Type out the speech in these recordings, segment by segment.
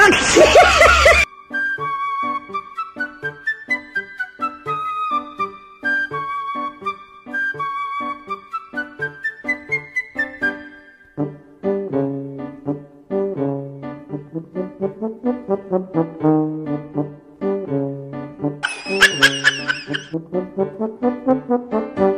Okay. Thank you.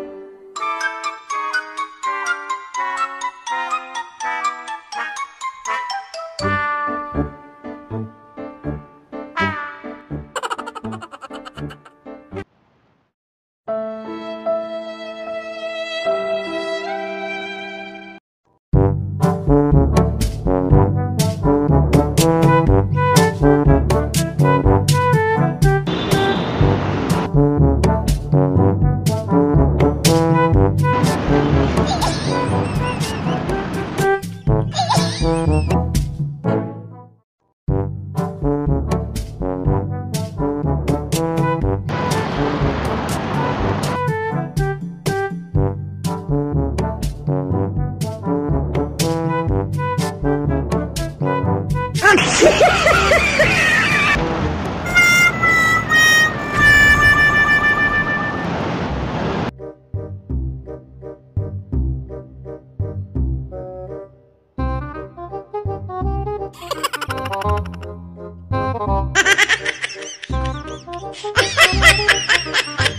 Ha ha ha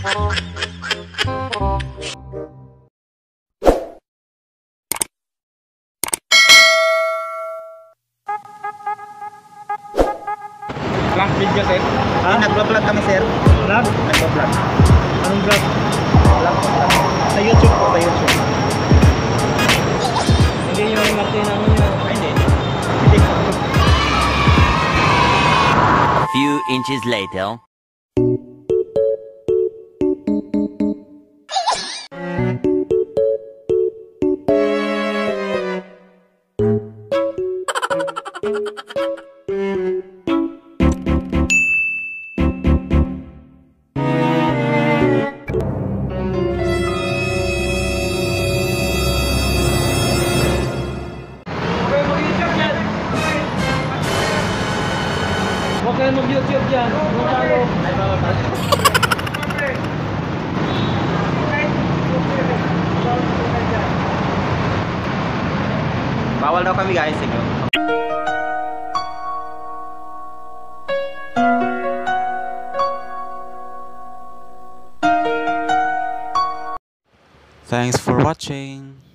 ha ha! Prank video, sir. Ah, nagpa-vlog kami, sir. Vlog? Nagpa-vlog. Anong vlog? Vlog kami. Sa YouTube po, sa YouTube. Hindi nyo rin Martin ang inyo. Ay, hindi. Hindi. Few inches later. Bawal daw kami, guys. Sige. Thanks for watching.